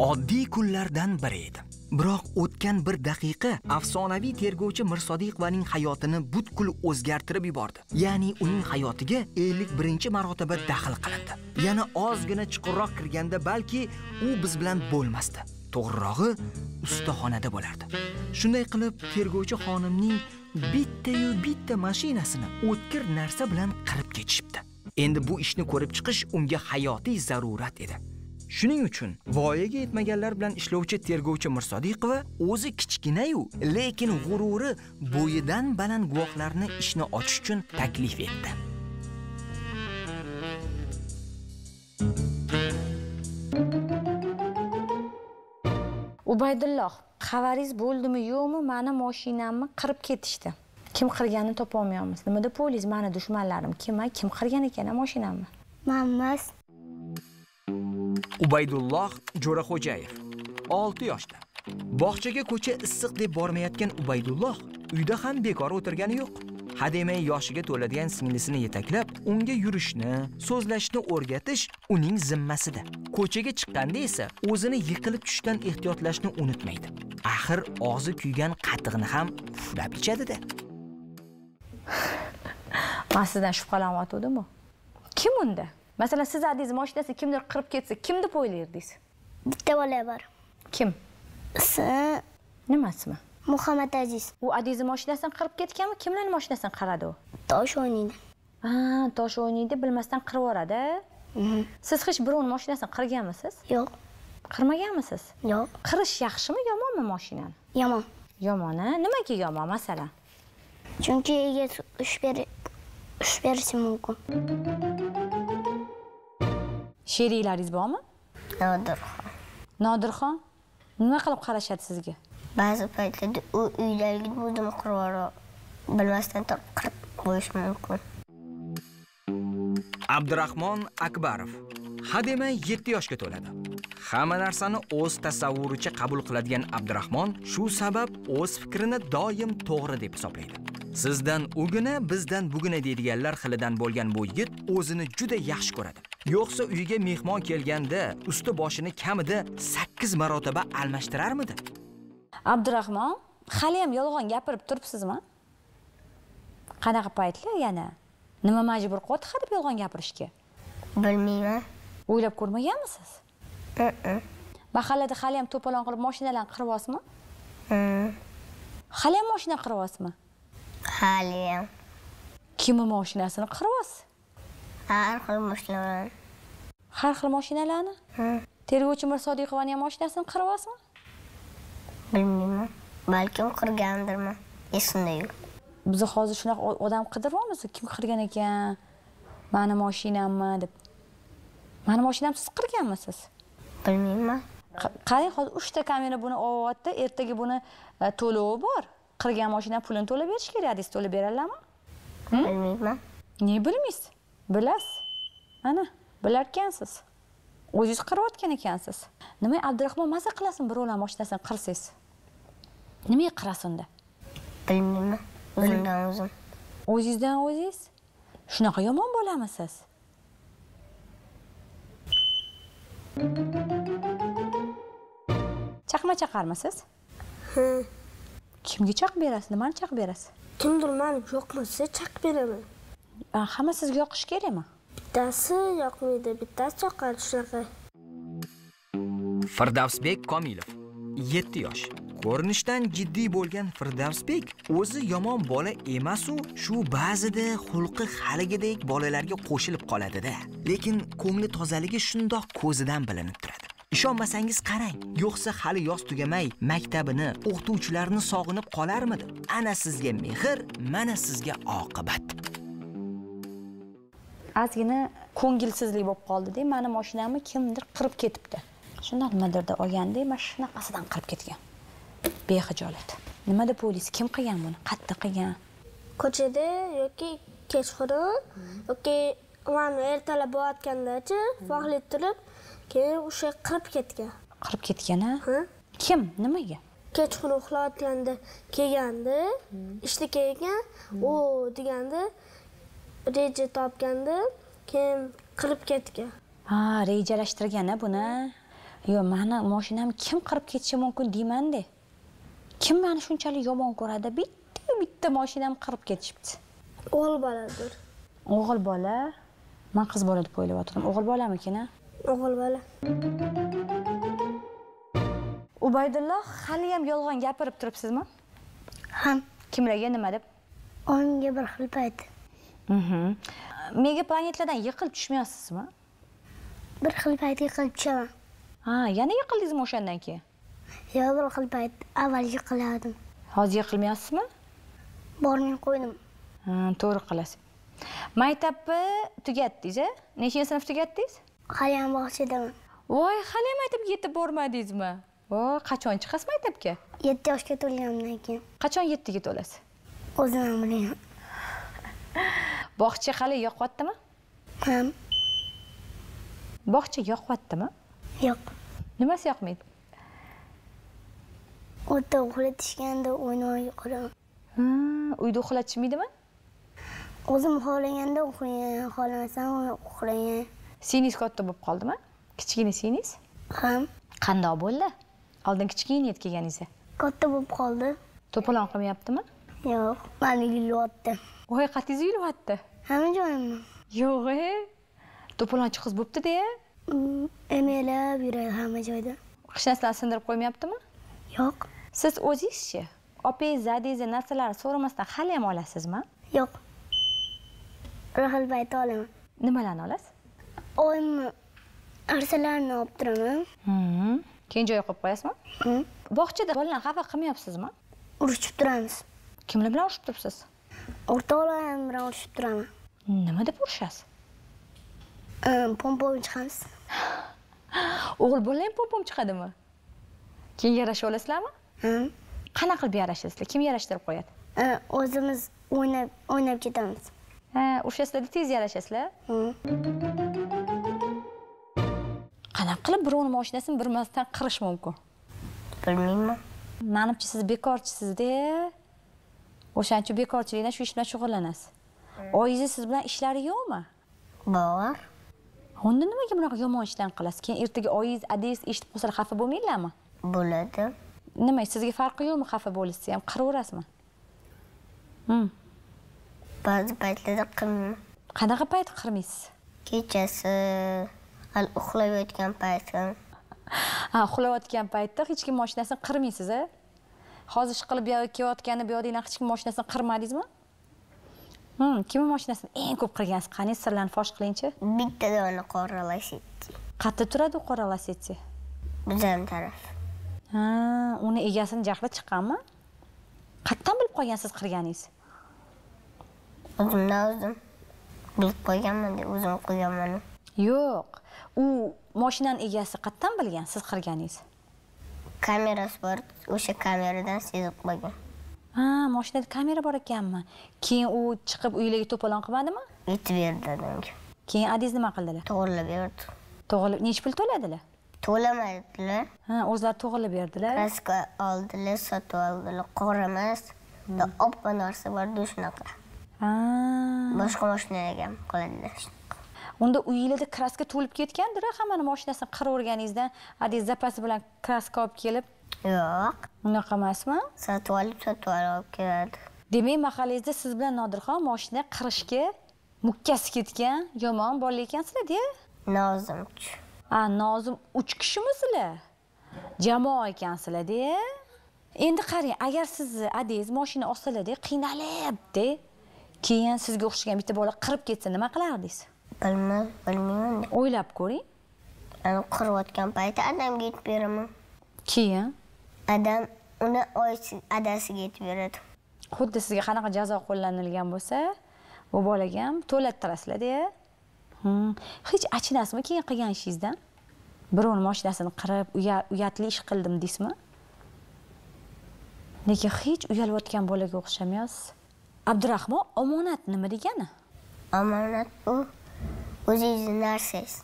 oddiy kunlardan biri edi. Biroq o'tgan bir daqiqa afsonaviy tergovchi mirsodiqovaning hayotini butkul o'zgartirib yubordi. Ya'ni uning hayotiga 51 marotaba daxl qilindi. Yana ozgina chuqurroq kirganda balki u biz bilan bo'lmasdi. To'g'rirog'i ustaxonada bo'lardi. Shunday qilib tergovchi xonimning bittayu bitta mashinasini o'tkir narsa bilan qirib ketishibdi. Endi bu ishni ko'rib chiqish unga hayotiy zarurat edi. Shuning uchun voyaga yetmaganlar bilan ishlovchi tergovchi mirsodiqova o'zi kichkinayu lekin g'ururi bo'yidan baland guvohlarni ishni ochish uchun taklif etdi. Ubaydulloh xabaringiz bo'ldimi yo'qmi mani moshinamni qirib ketishdi. Kim qirganini topolmayapmiz. Nima deb o'ylaysiz mani dushmanlarim kim kim qirgan ekan a moshinamni? Manmas ubaydulloh jo'raxo'jayev 6 yoshda. Bog'chaga ko'cha issiq deb bormayotgan ubaydulloh uyda ham bekor o'tirgani yo'q. Hademay yoshiga to'ladigan singlisini yetaklab unga yurishni so'zlashni o'rgatish uning zimmasida ko'chaga chiqqanda esa o'zini yiqilib tushdan ehtiyotlashni unutmaydi. Axir og'zi kuygan qatiqni ham puflab ichadida. Man sizdan shubhalanyotgandimu kim unda? Masalan siz adingiz moshinasini kimdir qirib ketsa kim deb o'ylardingiz bitta bola bor. Kim? Ismi nimasimi? Muhammad aziz. U adingizni moshinasini qirib ketganmi? Kimlarni moshinasini qiradi u? Tosh o'ynaydi. Ha tosh o'ynaydi bilmasdan qirib yuboradi. Siz hech birovni moshinasini qirganmisiz? Yo'q. Qirmaganmisiz? Yo'q. Qirish yaxshimi yomonmi moshinani? Yomon. Yomon a nimaga yomon masalan? Chunki egasi ish berishi mumkin sheriklaringiz bormi? Nodirxon. Nodirxon? Nima qilib qarashadi sizga? Ba'zi paytlarda u uydagi qirib yubora- bilmasdan turib qirib qo'yishi mumkin. Abdurahmon akbarov. Hademay 7 yoshga to'ladi. Hamma narsani o'z tasavvuricha qabul qiladigan abdurahmon shu sabab o'z fikrini doim to'g'ri deb hisoblaydi. Sizdan ugina bizdan bugina deydiganlar xilidan bo'lgan bu yigit o'zini juda yaxshi ko'radi yo'qsa uyiga mehmon kelganda usti boshini kamida 8 marotaba almashtirarmidi? Abdurahmon haliyam yolg'on gapirib turibsizmi? Qanaqa paytlar yana? Nima majbur qilyapti hadeb yolg'on gapirishga? Bilmayman. O'ylab ko'rmaganmisiz? Mahallada haliyam to'polon qilib mashinalarni qiryapsizmi Mm. haliyam mashina qiryapsizmi haliyam kimni mashinasini qiryapsiz har xil mashinalar har xil mashinalarni tergovchi mirsodiqovani ham mashinasini qiryapsizmi? Bilmayman. Balkim qirgandirman esimda yo'q. Biz hozir shunaqa odam qidiryapmiz kim qirgan ekan? Mani mashinammi deb. Mani mashinamni siz qirganmisiz? Bilmayman. Qa- qarang hozir uchta kamera buni olyapti ertaga buni e, to'lovi bor. Qirgan mashina pulini to'lab berish kerak. Adingiz to'lab beradilarmi bilmayman. Ne bilmaysiz bilasiz ana bilarkansiz. O'zingiz qirayotgan ekansiz. Nimaga abdurahmon maza qilasin birovlarni mashinasini qirsangiz. Nimaga qirasiz unda bilmayman o'zimdan o'zim. O'zingizdan o'zingiz? Shunaqa yomon bo'lamisiz? Chaqma chaqarmisiz? Kimga chaqib berasiz nimani chaqib berasiz? Kimdir mani yoqmasa chaqib beraman hamma sizga yoqishi kerakmi bittasi yoqmaydi bittasi yoqadi shunaqa Firdavsbek Komilov 7 yosh. Ko'rinishdan jiddiy bo'lgan Firdavsbek o'zi yomon bola emas-u, shu ba'zida xulqi haligidek bolalarga qo'shilib qoladi-da. Lekin ko'ngli tozaligi shundoq ko'zidan bilinib turadi. Ishonmasangiz qarang, yo'qsa hali yoz tugamay maktabini, o'qituvchilarini sog'inib qolarmidi? Ana sizga mehr, mana sizga oqibat. Ozgina ko'ngilsizlik bo'lib qoldida mani mashinamni kimdir qirib ketibdi. Shundan nimadirda olganda mana shunaqasidan qirib ketgan. Behijolat. Nima deb o'ylaysiz kim qilgan buni? Qayerda qilgan. Ko'chada yoki kechqurun yoki mani ertalab borayotgandachi vaqtli turib keyin o'sha qirib ketgan. Qirib ketgan a kim? Nimaga? Kechqurun uxlayotganda kelganda ishda kelgan u deganda reja topganda keyin qirib ketgan. Ha rejalashtirgan a buni. Yo mani mashinamni kim qirib ketishi mumkin deymanda kim mani shunchalik yomon ko'radi? Bitta bitta mashinamni qirib ketishibdi. O'g'il boladir. O'g'il bola. Man qiz bola deb o'ylayotgandim. O'g'il bolamikin a o'g'il bola. Ubaydulloh haliyam yolg'on gapirib turibsizmi? Ham. Kimlarga nima deb? Oyimga bir xil payt Mhm. mega planetlardan yiqilib tushmayapsizmi? Bir xil payt yiqilib tushaman. Ha yana yiqildingizmi o'shandan keyin? Yo bir xil payt avval yiqilardim. Hozir yiqilmayapsizmi? Bormay qo'ydim. Ha to'g'ri qilasiz. Maktabni tugatdingiz a nechinchi sinf tugatdingiz? Haliyam bog'chadaman voy haliyam maktabga yetib bormadingizmi? Voy qachon chiqasiz maktabga? Yetti yoshga to'lganimdan keyin. Qachon yettiga to'lasiz? O'zim ham bilmayman bog'cha hali yoqyaptimi ham. Bog'cha yoqyaptimi yo'q. Nimasi yoqmaydi? O'rta uxlatishganda o'ynay qolaman Ha, uyda uxlatishmaydimi o'zim xohlaganda uxlayman xohlamasam uxlayman singlingiz katta bo'lib qoldimi? Kichkina singlingiz ham. Qandoq bo'ldi? Oldin kichkina edi kelganingizda. Katta bo'lib qoldi. To'polon qilmayaptimi? Yo'q mani yulyapti. Voy qattingiz yulyapti hamma joyimni yo'q e to'polonchi qiz bo'libdida Mm, emelab yuradi hamma joyda. Hech narsalarni sindirib qo'ymayaptimi? Yo'q. Siz o'zingizchi opangiz dadangizdan narsalarni so'ramasdan haliyam olasizmi? Yo'q. Bir xil olaman. Nimalarni olasiz? Oyimni narsalarni olib turaman. Mhm. keyin joyiga qo'yib qo'yasizmi? Mm, bog'chada bolalarni xafa qilmayapsizmi? Urushib turamiz. Kimlar bilan urushib turibsiz o'rtoqlarim bilan urushib turaman nima deb urushasiz Mm, pompom chiqamiz o'g'il bola ham pom chiqadimi keyin yarasha olasizlarmi Mm, qanaqa qilib yarashasizlar kim yarashtirib qo'yadi o'zimiz o'ynab o'ynab ketamiz ha urushasizlarda tez yarashasizlar qanaqa qilib birovni mashinasini bilmasdan qirish mumkin bilmayman manimcha siz bekorchisizda o'shaning uchun bekorchilikdan shu ish bilan shug'ullanasiz oyingiz siz bilan ishlari yo'qmi? Bor. Unda nimaga bunaqa yomon ishlarni qilasiz? Keyin ertaga oyingiz adangiz eshitib qolsalar xafa bo'lmaydinglarmi bo'ladi. Nima sizga farqi yo'qmi xafa bo'lishsa ham qiraverasizmi Hmm. ba'zi paytlarda qilmayman qanaqa payt qirmaysiz? Kechasi hali uxlab yotgan paytim. Ha uxlayotgan paytda hech kim mashinasini qirmaysiz a hozir ish qilib kelayotganda bu yoqdagilar hech kim mashinasini qirmadingizmi kimni mashinasini eng ko'p qirgansiz qani sirlarni fosh qilingchi? Bitta dona qora lasetti qayerda turadi u qora lasetti bizani taraf. Ha uni egasini jahli chiqqanmi? Qayerdan bilib qolgansiz qirganingiz. O'zimdan o'zim bilib qo'yganman deb o'zim qo'yganman yo'q u mashinani egasi qayerdan bilgan siz qirganingiz kamerasi bor o'sha kameradan sezib qo'ygan ha mashinada kamera bor ekanmi? Keyin u chiqib uylarga to'polon qilmadimi? Aytib berdi dadamga keyin adingiz nima qildilar? To'g'irlab berdi. To'g'irlab nechi pul to'ladilar? To'lamadilar ha o'zlari to'g'irlab berdilar. Kraska oldilar sotib oldilar qora emas. Oppoq narsa borda shunaqa. Boshqa mashinalarga ham qiladilar unda uyinglarda kraska to'lib ketgandir hammani mashinasini qiraverganingizdan adingiz zapasi bilan kraska olib kelib? Yo'q. Unaqa emasmi? Sotib olib sotib olib keladi. Demak mahallangizda siz bilan nodirxon moshina qirishga mukkasi ketgan yomon bola ekansizlarda nozimchi a nozim uch kishimisizlar jamoa ekansizlarda endi qarang agar sizni adangiz moshina olsalarda qiynalibda keyin sizga o'xshagan bitta bola qirib ketsa nima qilardingiz bilmay bilmayman o'ylab ko'ring. Ani quriyotgan payti adamga aytib beraman. Keyin adam uni oyisi adasiga aytib beradi. Xuddi sizga qanaqa jazo qo'llanilgan bo'lsa bu bolaga ham to'lattirasizlarda hech achinasizmi keyin qilgan ishingizdan birovni mashinasini qirib uya- uyatli ish qildim deysizmi? Lekin hech uyalayotgan bolaga o'xshamayapsiz abdurahmon omonat nima degani? Omonat bu o'zingizni narsangiz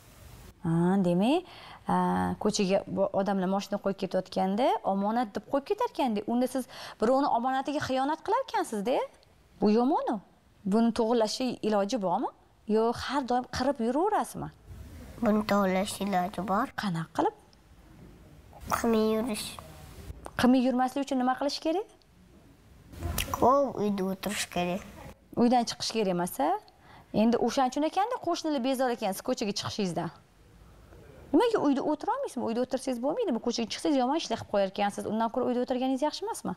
demak ko'chaga odamlar moshina qo'yib ketayotganda omonat deb qo'yib ketarkanda unda siz birovni omonatiga xiyonat qilarkansizda bu yomonu. Buni to'g'irlashni iloji bormi? Yo har doim qirib yuraverasizmi? Buni to'g'irlash iloji bor. Qanaqa qilib? Qilmay yurish. Qilmay yurmaslik uchun nima qilish kerak? Ko'p uyda o'tirish kerak. Uydan chiqish kerak emas a endi o'shaning uchun ekanda qo'shnilar bezor ekan. Siz ko'chaga chiqishingizdan nimaga uyda o'tirolmaysizmi? Uyda o'tirsangiz bo'lmaydimi ko'chaga chiqsangiz yomon ishlar qilib qo'yar ekansiz. Undan ko'ra uyda o'tirganingiz yaxshi emasmi?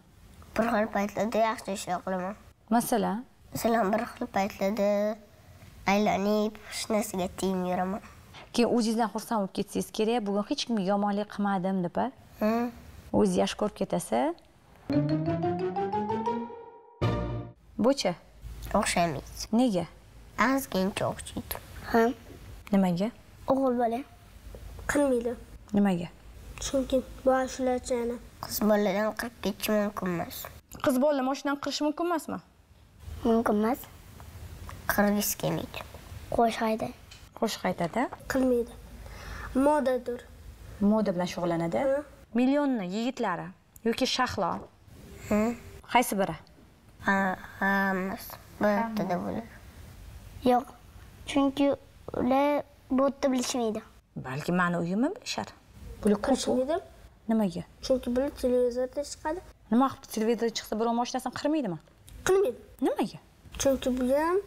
Bir xil paytlarda yaxshi ishlar qilaman. Masalan? Masalan bir xil paytlarda aylanib hech narsaga tegmay yuraman keyin o'zingizdan xursand bo'lib ketsangiz kerak bugun hech kimga yomonlik qilmadim deb a? O'zingiz yaxshi ko'rib ketasiz buchi o'xshamaydi. Nega ozgincha o'xshaydi Ha, nimaga o'g'il bola. Qilmaydi. nimaga Chunki boshlovchini. qiz boladan qirib ketishi mumkin emas qiz bolalar moshinani qirishi mumkin emasmi Mumkin emas. qirgisi kelmaydi Qo'sh hayda. qo'shiq aytadi Qilmaydi. Modadir. moda bilan shug'ullanadi millionni yigitlari yoki shahlo qaysi biri Ha- hammasi bir haftada bo'ladi Yo'q. Chunki ular botni bilishmaydi. balki mani uyimni bilishar bular ko'p Qilishmaydi. nimaga Chunki bular televizorda chiqadi. nima qilibdi televizor chiqsa birov mashinasini qirmaydimi Qilmaydi. nimaga Chunki bular ham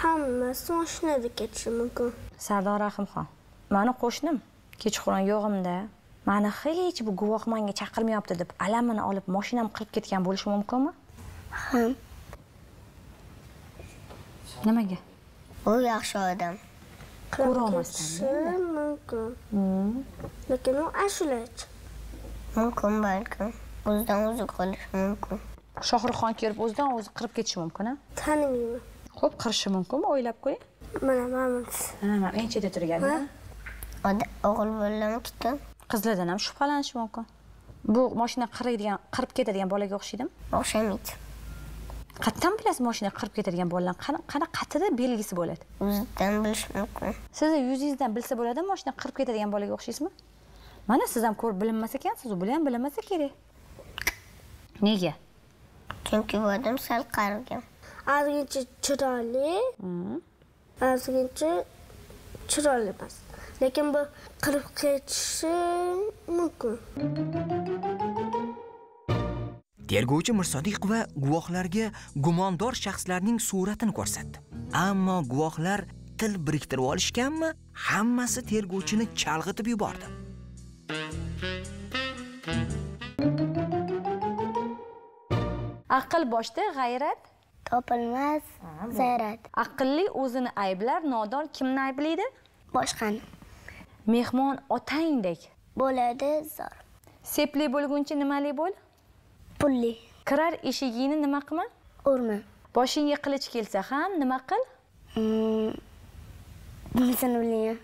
hammasi mashinada ketishi mumkin. sardor rahimxon mani qo'shnim kechqurun yo'g'imda mani hech bu guvohmanga chaqirmayapti deb alamini olib mashinamni qirib ketgan bo'lishi mumkinmi Ha. nimaga u yaxshi odam Ko'rolmasdan, mumkin. Lekin u ashulachi. mumkin balkim o'zidan o'zi qilishi mumkin shohruxxon kelib o'zidan o'zi qirib ketishi mumkin a Tanimayman. ho'p qirishi mumkinmi o'ylab ko'ring Mana mana. ha man eng chetda turganman Oda- o'g'il bolalarmi ikkita qizlardan ham shubhalanish mumkin. Bu moshina qiradigan qirib ketadigan bolaga o'xshaydimi? O'xshamaydi qayerdan bilasiz moshina qirib ketadigan bolalarni qana qana qayerda belgisi bo'ladi? O'zidan bilish mumkin. Sizni yuzingizdan bilsa bo'ladimi moshina qirib ketadigan bolaga o'xshaysizmi? Mana siz ham ko'rib bilinmas ekansiz bular ham bilinmasa kerak. Nega? Chunki bu odam sal qarigan. Ozgincha chiroyli, ozgincha chiroyli emas. Lekin bu qirib ketishi mumkin. Tergovchi mirsodiqova guvohlarga gumondor shaxslarning suratini ko'rsatdi. Ammo guvohlar til biriktirib olishganmi hammasi tergovchini chalg'itib yubordi. Aql boshda g'ayrat? Topilmas zarat. aqlli o'zini ayblar nodon kimni ayblaydi? Boshqani. mehmon otangdek. Bo'ladi zor. sepli bo'lguncha nimali bo'l Pulli. kirar eshigingni nima qilma? Urma. boshingga qilich kelsa ham nima qil? Hmm. Bunisini bilmayman.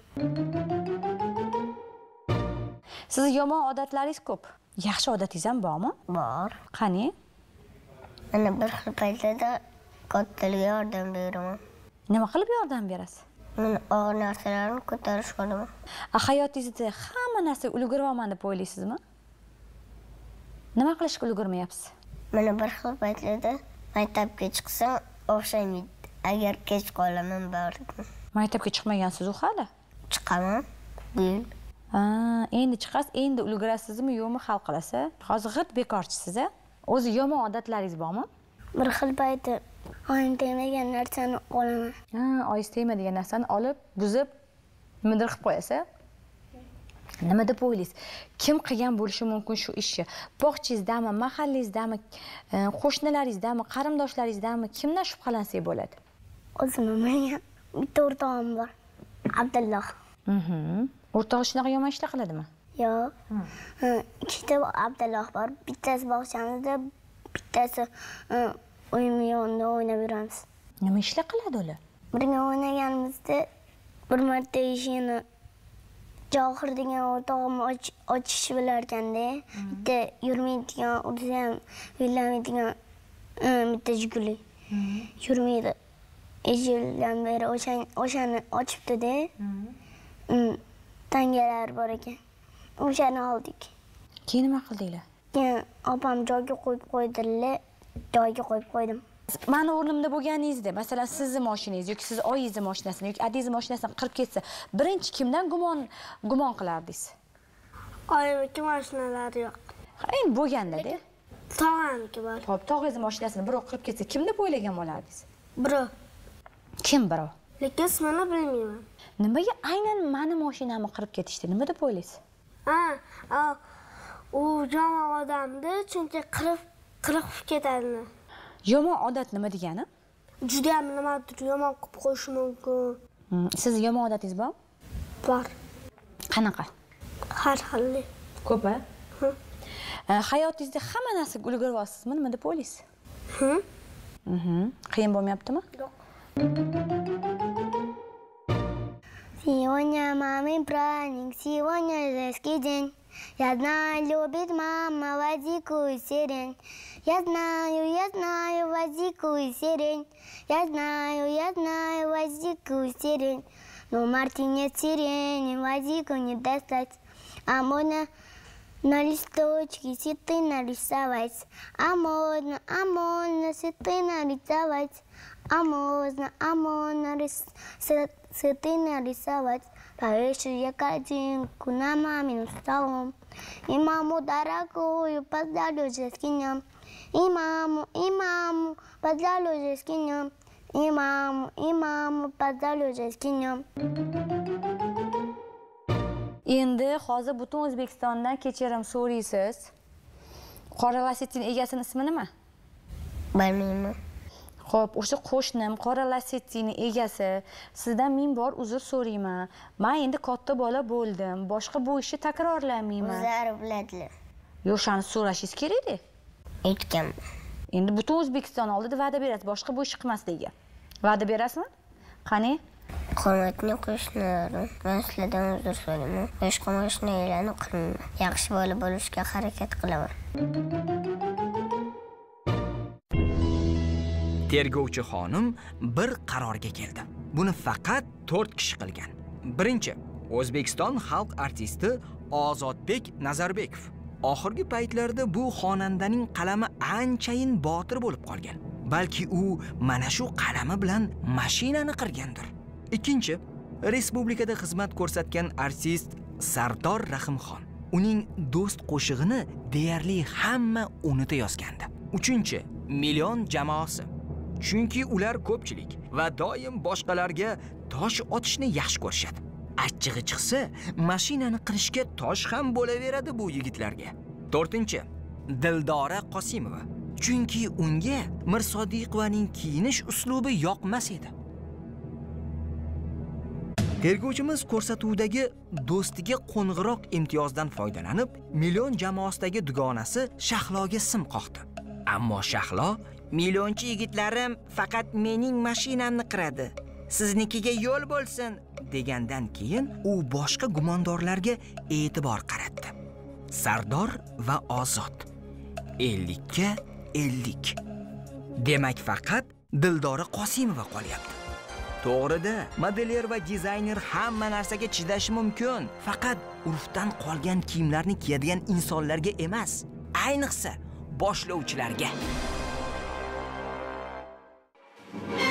sizni yomon odatlaringiz ko'p. Yaxshi odatingiz ham bormi? Bor. Qani? Mana bir xil paytlarda kattalarga yordam beraman. Nima qilib yordam berasiz? Men og'ir narsalarni ko'tarish olaman. Hayotingizda hamma narsaga ulguraman deb o'ylaysizmi nima qilishga ulgurmayapsiz mana bir xil paytlarda maktabga chiqsam o'xshamaydi agar kech qolaman bordim maktabga chiqmagansiz u hali? Chiqaman. Bu yil endi chiqasiz endi ulgurasizmi yo'qmi hal qilasiz hozir g'irt bekorchisiz a o'zi yomon odatlaringiz bormi? Bir xil payti oyim tegmagan narsani olaman. ha oyis tegmaydigan narsani olib buzib nimadir qilib qo'yasiz nima deb o'ylaysiz kim qilgan bo'lishi mumkin shu ishni bog'changizdami mahallangizdami e, qo'shnilaringizdami qarindoshlaringizdami kimdan shubhalansak bo'ladi O'zim bilmagan bitta o'rtog'im bor. Abdulloh. Mhm. o'rtog'i shunaqa yomon ishlar qiladimi Yo'q. Ha, Ikkita Abdulloh bor. Bittasi bog'chamizda, bittasi ha, uyim yonida o'ynab yuramiz. nima ishlar qiladi ular Birga o'ynaganimizda bir marta eshikni Johir degan o'rtog'im och- ochishni bilar ekanda. Bitta yurmaydigan, o'zi ham yurmaydigan ha, bitta jiguli. Yurmaydi. Eshikdan beri o'shan- o'shani ochibdi-da. Mm, Tangalar bor ekan. O'shani oldik. keyin nima qildinglar Keyin opam joyga qo'yib qo'ydilar. Joyga qo'yib qo'ydim. Mani o'rnimda bo'lganingizda masalan sizni moshinangiz yoki sizni oyingizni moshinasini yoki adingizni moshinasini qirib ketsa birinchi kimdan gumon gumon qilardingiz oyimniki mashinalari yo'q endi bo'lganda-da. tog'amniki bor Xo'p, tog'ingizni mashinasini birov qilib ketsa, kim deb o'ylagan bo'lardingiz? birov Kim birov? lekin ismini bilmayman Nimaga aynan mani mashinamni qirib ketishdi? Nima deb o'ylaysiz? ha a, u yomon odamdi chunki qirib qirib ketadi Yomon odat nima degani? judayam nimadir yomon qilib qo'yishi mumkin Hmm, Siz yomon odatingiz bormi? bor Qanaqa? har xilli Ko'p a? Hayotingizda hamma narsaga ulguryapsizmi? Nima deb o'ylaysiz? Mhm. Qiyin bo'lmayaptimi? Сегодня мамин праздник, сегодня женский день. Я знаю, любит мама водику и сирень. Я знаю, я знаю водику и сирень. Я знаю, я знаю водику и сирень. Но в марте нет сирени, водику не достать. А можно на листочке цветы нарисовать. А можно, а можно цветы нарисовать. А можно, а можно цветы нарисовать. Повешу я картинку на мамину столом. И маму дорогую поздравлю же с днем. И маму, и маму поздравлю же с днем. И маму, и маму поздравлю же с днем. Endi hozir butun O'zbekistondan kechirim so'raysiz. Qora Lasettin egasini ismi nima? bilmayman Xo'p, o'sha qo'shnim Qora Lasettin egasi sizdan ming bor uzr so'rayman. Men endi katta bola bo'ldim. Boshqa bu ishni takrorlamayman. o'zlari biladilar Yo'shani so'rashingiz kerak-da. aytganman Endi butun O'zbekiston oldida va'da berasiz, boshqa bu ish qilmasligiga. Va'da berasizmi? Qani? qomatli qo'shnilarim man sizlardan uzr so'rayman boshqa mashinalarni qilmayman yaxshi bola bo'lishga harakat qilaman Tergovchi xonim bir qarorga keldi. Buni faqat 4 kishi qilgan. Birinchi, O'zbekiston xalq artisti Ozodbek Nazarbekov. Oxirgi paytlarda bu xonandaning qalami anchayin botir bo'lib qolgan. Balki u mana shu qalami bilan mashinani qirgandir. Ikkinchi, respublikada xizmat ko'rsatgan artist Sardor Rahimxon. Uning do'st qo'shig'ini deyarli hamma unutayozgandi. Uchinchi, million jamoasi. Chunki ular ko'pchilik va doim boshqalarga tosh otishni yaxshi ko'rishadi. Achchig'i chiqsa, mashinani qirishga tosh ham bo'laveradi bu yigitlarga. 4. Dildora Qosimova. Chunki unga Mirsodiqovaning kiyinish uslubi yoqmas edi. Tergovchimiz ko'rsatuvdagi do'stiga qo'ng'iroq imtiyozdan foydalanib, million jamoasidagi dugonasi Shahloga sim qoqdi. Ammo Shahlo millionchi yigitlarim faqat mening mashinamni qiradi. Siznikiga yo'l bo'lsin degandan keyin u boshqa gumondorlarga e'tibor qaratdi. Sardor va Ozod 50 ga 50. Demak faqat Dildora Qosimova qolyapti. To'g'rida, modelyer va dizayner hamma narsaga chidashi mumkin. Faqat urfdan qolgan kiyimlarni kiyadigan insonlarga emas, ayniqsa boshlovchilarga. Thank you.